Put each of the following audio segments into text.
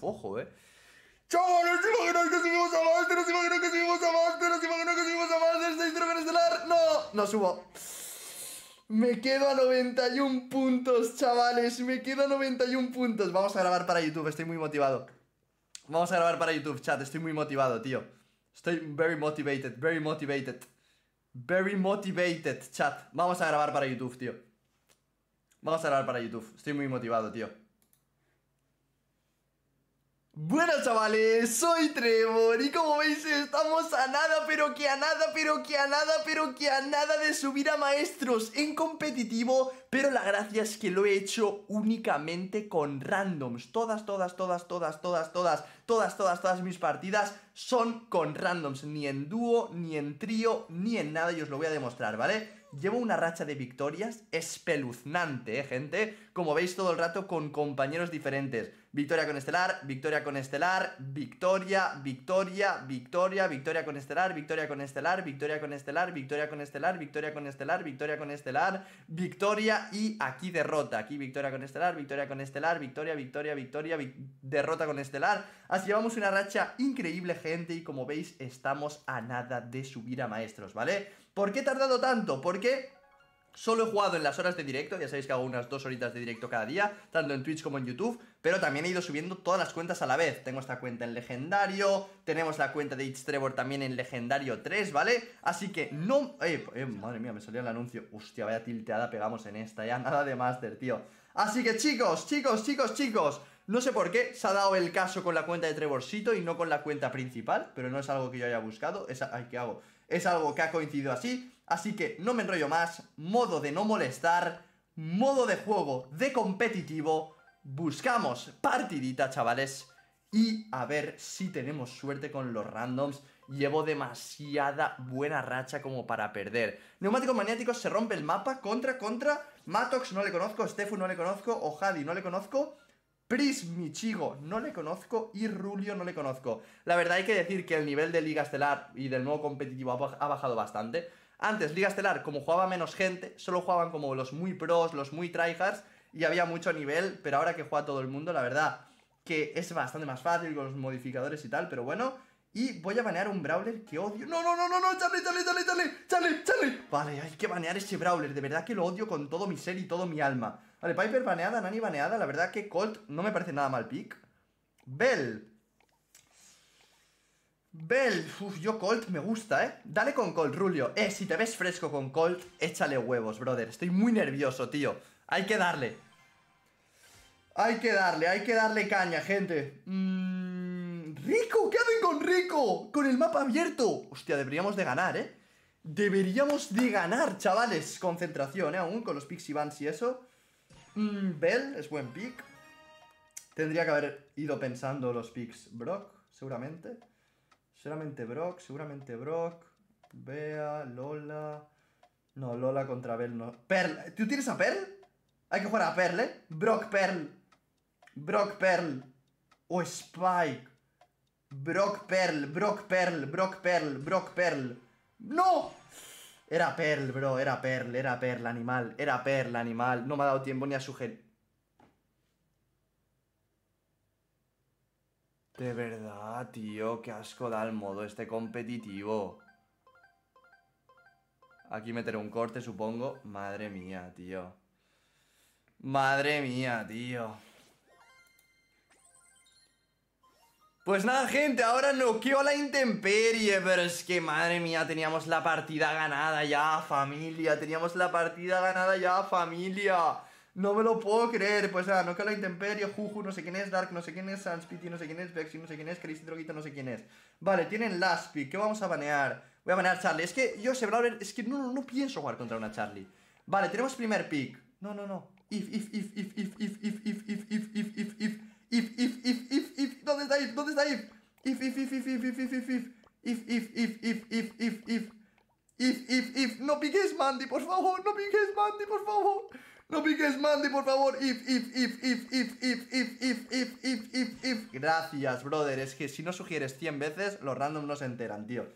Ojo, eh. Chavales, ¿se imaginan que subimos a Master? ¿Se imaginan que subimos a Master? ¿Se imaginan que subimos a Master? ¿Seis drogas estelar? No, no subo. Me quedo a 91 puntos, chavales. Me quedo a 91 puntos. Vamos a grabar para YouTube, estoy muy motivado. Vamos a grabar para YouTube, chat. Estoy muy motivado, tío. Estoy very motivated, very motivated. Very motivated, chat. Vamos a grabar para YouTube, tío. Vamos a grabar para YouTube. Estoy muy motivado, tío. Buenas chavales, soy Trevor y como veis estamos a nada, pero que a nada, pero que a nada, pero que a nada de subir a maestros en competitivo Pero la gracia es que lo he hecho únicamente con randoms Todas, todas, todas, todas, todas, todas, todas, todas, todas mis partidas son con randoms Ni en dúo, ni en trío, ni en nada y os lo voy a demostrar, ¿vale? Llevo una racha de victorias espeluznante, ¿eh, gente? Como veis todo el rato con compañeros diferentes. Victoria con Estelar, victoria con Estelar, victoria, victoria, victoria, victoria con Estelar, victoria con Estelar, victoria con Estelar, victoria con Estelar, victoria con Estelar, victoria con Estelar, victoria y aquí derrota. Aquí victoria con Estelar, victoria con Estelar, victoria, victoria, victoria, derrota con Estelar. Así llevamos una racha increíble, gente, y como veis estamos a nada de subir a maestros, ¿vale? ¿Por qué he tardado tanto? Porque solo he jugado en las horas de directo, ya sabéis que hago unas dos horitas de directo cada día, tanto en Twitch como en YouTube, pero también he ido subiendo todas las cuentas a la vez. Tengo esta cuenta en legendario, tenemos la cuenta de It's Trevor también en legendario 3, ¿vale? Así que no... Eh, eh, madre mía, me salió el anuncio. Hostia, vaya tilteada pegamos en esta, ya nada de Master, tío. Así que chicos, chicos, chicos, chicos, no sé por qué se ha dado el caso con la cuenta de Trevorcito y no con la cuenta principal, pero no es algo que yo haya buscado. Es... Ay, ¿qué hago? Es algo que ha coincidido así, así que no me enrollo más, modo de no molestar, modo de juego de competitivo, buscamos partidita, chavales, y a ver si tenemos suerte con los randoms. Llevo demasiada buena racha como para perder. Neumáticos maniáticos se rompe el mapa. Contra, contra. Matox no le conozco. Stefu no le conozco. Ojadi no le conozco. Prismichigo. No le conozco y Rulio no le conozco. La verdad hay que decir que el nivel de Liga Estelar y del nuevo competitivo ha bajado bastante. Antes, Liga Estelar, como jugaba menos gente, solo jugaban como los muy pros, los muy tryhards y había mucho nivel, pero ahora que juega todo el mundo, la verdad que es bastante más fácil con los modificadores y tal, pero bueno, y voy a banear un Brawler que odio. No, no, no, no, no, Charlie, Charlie, Charlie, Charlie Charlie, Charlie. Vale, hay que banear ese Brawler. De verdad que lo odio con todo mi ser y todo mi alma Vale, Piper baneada, Nani baneada La verdad que Colt no me parece nada mal pick Bell Bell, uff, yo Colt me gusta, ¿eh? Dale con Colt, Rulio Eh, si te ves fresco con Colt, échale huevos, brother Estoy muy nervioso, tío Hay que darle Hay que darle, hay que darle caña, gente Mmm ¡Rico! ¿Qué hacen con Rico? Con el mapa abierto. Hostia, deberíamos de ganar, ¿eh? Deberíamos de ganar, chavales. Concentración, ¿eh? Aún con los y Vans y eso. Mm, Bell es buen pick. Tendría que haber ido pensando los picks. Brock, seguramente. Seguramente Brock, seguramente Brock. Bea, Lola. No, Lola contra Bell no. Pearl. ¿Tú tienes a Pearl? Hay que jugar a Pearl, ¿eh? Brock Pearl. Brock Pearl. O Spike. Brock Pearl, Brock Pearl, Brock Pearl, Brock Pearl. ¡No! Era Pearl, bro, era Pearl, era Pearl, animal, era Pearl, animal. No me ha dado tiempo ni a sugerir. De verdad, tío, qué asco da el modo este competitivo. Aquí meteré un corte, supongo. Madre mía, tío. Madre mía, tío. Pues nada, gente, ahora noqueo a la intemperie, pero es que, madre mía, teníamos la partida ganada ya, familia, teníamos la partida ganada ya, familia. No me lo puedo creer, pues nada, noqueo a la intemperie, Juju, no sé quién es, Dark, no sé quién es, Sanspity, no sé quién es, Vexy, no sé quién es, Crazy Droguito, no sé quién es. Vale, tienen Last Pick, ¿qué vamos a banear? Voy a banear Charlie, es que yo Brawler, es que no, no, no pienso jugar contra una Charlie. Vale, tenemos primer pick. No, no, no. If, if, if, if, if, if, if, if, if, if, if, if, if. If, if, if, if, if. ¿Dónde está if? ¿Dónde está if? If, if, if, if, if, if, if, if, if. If, if, if, if, if, if, if. If, if, if. No piques Mandy, por favor. No piques Mandy, por favor. No piques Mandy, por favor. If, if, if, if, if, if, if, if, if, if, if, if. Gracias, brother. Es que si no sugieres 100 veces, los random no se enteran, tío.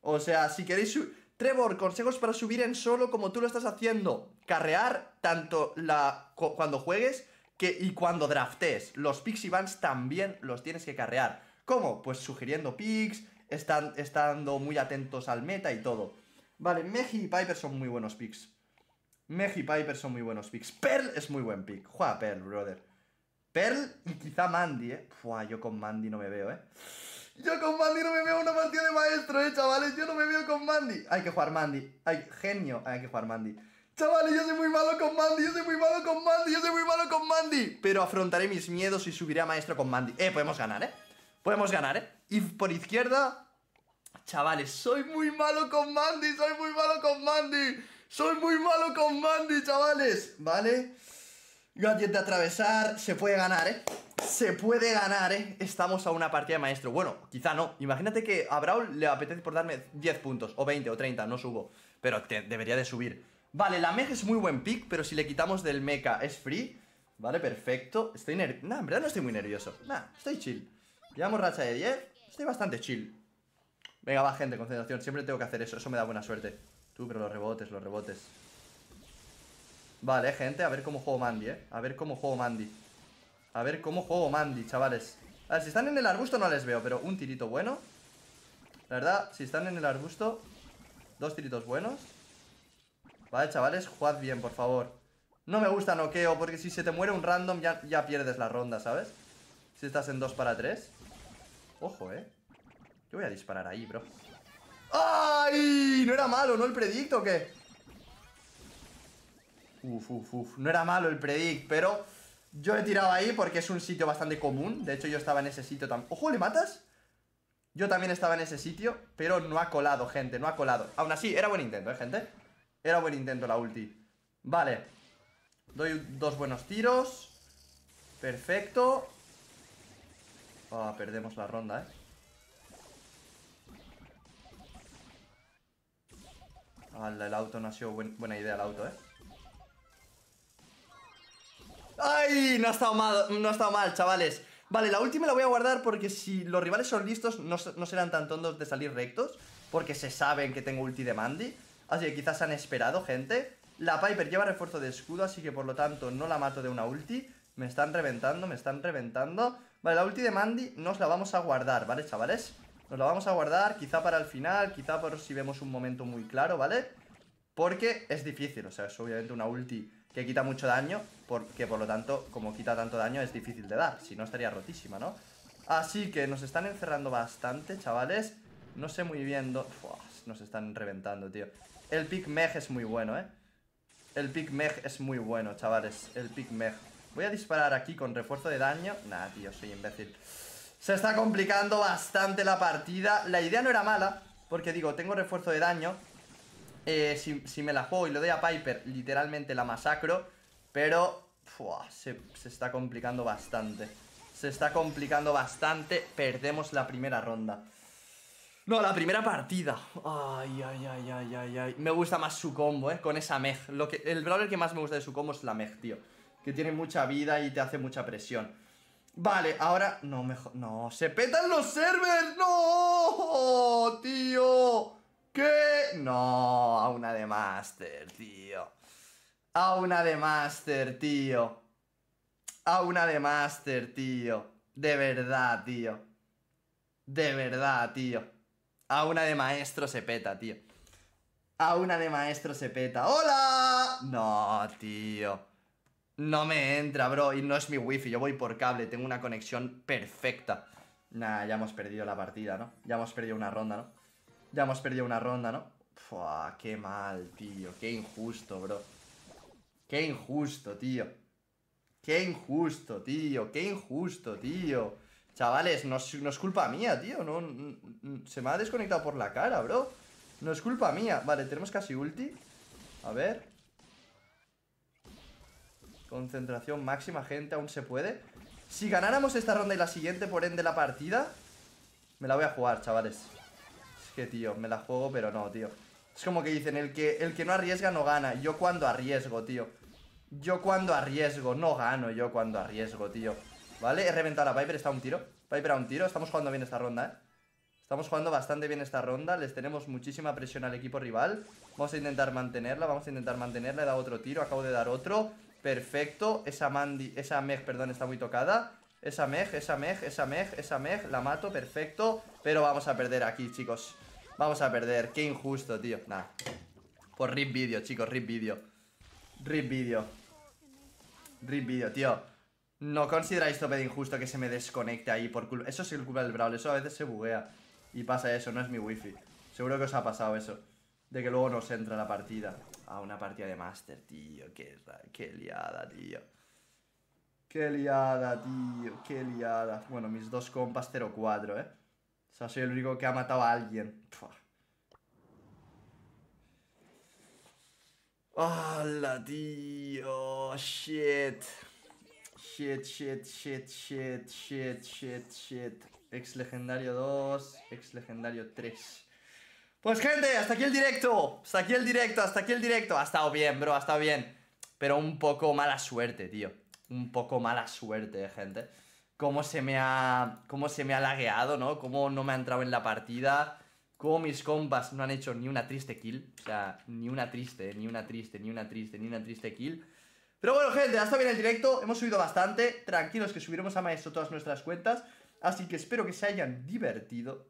O sea, si queréis... Trevor, consejos para subir en solo como tú lo estás haciendo. Carrear tanto la... cuando juegues que, y cuando draftes los picks y bans también los tienes que carrear. ¿Cómo? Pues sugiriendo picks, están, estando muy atentos al meta y todo. Vale, Meji y Piper son muy buenos picks. Meji y Piper son muy buenos picks. Pearl es muy buen pick. Juega Pearl, brother. Pearl y quizá Mandy, eh. Fua, yo con Mandy no me veo, eh. Yo con Mandy no me veo una partida de maestro, eh, chavales. Yo no me veo con Mandy. Hay que jugar Mandy. Genio. Hay que jugar Mandy. Chavales, yo soy muy malo con Mandy, yo soy muy malo con Mandy, yo soy muy malo con Mandy. Pero afrontaré mis miedos y subiré a maestro con Mandy. Eh, podemos ganar, eh. Podemos ganar, eh. Y por izquierda. Chavales, soy muy malo con Mandy, soy muy malo con Mandy. Soy muy malo con Mandy, chavales. ¿Vale? Gadget de atravesar. Se puede ganar, ¿eh? Se puede ganar, ¿eh? Estamos a una partida de maestro. Bueno, quizá no. Imagínate que a Brawl le apetece por darme 10 puntos. O 20 o 30, no subo. Pero debería de subir. Vale, la Meg es muy buen pick, pero si le quitamos del mecha es free. Vale, perfecto. Estoy nervioso. Nah, en verdad no estoy muy nervioso. Nah, estoy chill. Llevamos racha de 10. Estoy bastante chill. Venga, va, gente, concentración. Siempre tengo que hacer eso. Eso me da buena suerte. Tú, pero los rebotes, los rebotes. Vale, gente, a ver cómo juego Mandy, eh. A ver cómo juego Mandy. A ver cómo juego Mandy, chavales. A ver, si están en el arbusto no les veo, pero un tirito bueno. La verdad, si están en el arbusto, dos tiritos buenos. Vale, chavales, jugad bien, por favor No me gusta noqueo, porque si se te muere un random ya, ya pierdes la ronda, ¿sabes? Si estás en 2 para 3 Ojo, ¿eh? Yo voy a disparar ahí, bro ¡Ay! ¿No era malo, no el predict o qué? Uf, uf, uf No era malo el predict, pero Yo he tirado ahí porque es un sitio bastante común De hecho yo estaba en ese sitio también ¡Ojo, le matas! Yo también estaba en ese sitio Pero no ha colado, gente, no ha colado Aún así, era buen intento, ¿eh, gente? Era buen intento la ulti. Vale. Doy dos buenos tiros. Perfecto. Ah, perdemos la ronda, eh. El auto no ha sido buena idea el auto, eh. ¡Ay! No ha estado mal, no ha estado mal, chavales. Vale, la última la voy a guardar porque si los rivales son listos no, no serán tan tontos de salir rectos Porque se saben que tengo ulti de Mandy Así que quizás han esperado, gente La Piper lleva refuerzo de escudo Así que por lo tanto no la mato de una ulti Me están reventando, me están reventando Vale, la ulti de Mandy nos la vamos a guardar, ¿vale, chavales? Nos la vamos a guardar, quizá para el final Quizá por si vemos un momento muy claro, ¿vale? Porque es difícil, o sea, es obviamente una ulti que quita mucho daño Porque por lo tanto, como quita tanto daño es difícil de dar Si no estaría rotísima, ¿no? Así que nos están encerrando bastante, chavales No sé muy bien... nos están reventando, tío el pick Meg es muy bueno, ¿eh? El pick Meg es muy bueno, chavales. El pick Meg Voy a disparar aquí con refuerzo de daño. Nah, tío, soy imbécil. Se está complicando bastante la partida. La idea no era mala Porque digo, tengo refuerzo de daño. Eh, si, me la juego y le doy a Piper Literalmente la masacro. Pero se, se está complicando bastante. Se está complicando bastante. Perdemos la primera ronda no, la primera partida. Ay, ay, ay, ay, ay, ay. Me gusta más su combo, ¿eh? Con esa Meg. Lo que, el brawler que más me gusta de su combo es la Meg, tío. Que tiene mucha vida y te hace mucha presión. Vale, ahora... No, mejor... No, se petan los servers. No, tío. ¿Qué? No, a una de Master, tío. A una de Master, tío. A una de Master, tío. De verdad, tío. De verdad, tío. A una de maestro se peta, tío. A una de maestro se peta. ¡Hola! No, tío. No me entra, bro. Y no es mi wifi. Yo voy por cable. Tengo una conexión perfecta. Nah, ya hemos perdido la partida, ¿no? Ya hemos perdido una ronda, ¿no? Ya hemos perdido una ronda, ¿no? Fua, qué mal, tío. Qué injusto, bro. Qué injusto, tío. Qué injusto, tío. Qué injusto, tío. Chavales, no es, culpa mía, tío no, Se me ha desconectado por la cara, bro. No es culpa mía. Vale, tenemos casi ulti. A ver. Concentración máxima, gente, aún se puede. Si ganáramos esta ronda y la siguiente, por ende la partida Me la voy a jugar, chavales. Es que, tío, me la juego, pero no, tío. Es como que dicen, el que, el que no arriesga no gana. Yo cuando arriesgo, tío. Yo cuando arriesgo, no gano yo cuando arriesgo, tío ¿Vale? He reventado a Piper, está a un tiro Piper a un tiro, estamos jugando bien esta ronda, ¿eh? Estamos jugando bastante bien esta ronda Les tenemos muchísima presión al equipo rival Vamos a intentar mantenerla, vamos a intentar mantenerla He dado otro tiro, acabo de dar otro Perfecto. Esa Mandy, esa Meg, perdón, está muy tocada. Esa Meg, esa Meg, esa Meg, esa Meg. La mato, perfecto. Pero vamos a perder aquí, chicos. Vamos a perder. Qué injusto, tío. Nada. Por rip video, chicos, rip video. Rip video. Rip video, tío. No consideráis tope de injusto que se me desconecte ahí por culpa. Eso es el culpa del Brawl. Eso a veces se buguea. Y pasa eso, no es mi wifi. Seguro que os ha pasado eso. De que luego nos entra la partida. Ah, una partida de Master, tío. Qué, qué liada, tío. Qué liada, tío. Qué liada. Bueno, mis dos compas 0-4, ¿eh? O sea, soy el único que ha matado a alguien. ¡Hala, tío! Shit. Shit, shit, shit, shit, shit, shit, shit. Ex legendario 2, ex legendario 3. Pues gente, hasta aquí el directo. Hasta aquí el directo, hasta aquí el directo. Ha estado bien, bro, ha estado bien. Pero un poco mala suerte, tío. Un poco mala suerte, gente cómo se me ha, cómo se me ha lagueado, ¿no? Cómo no me ha entrado en la partida, cómo mis compas no han hecho ni una triste kill, o sea, ni una triste, ni una triste, ni una triste, ni una triste kill. Pero bueno, gente, ha estado bien el directo, hemos subido bastante, tranquilos que subiremos a maestro todas nuestras cuentas, así que espero que se hayan divertido.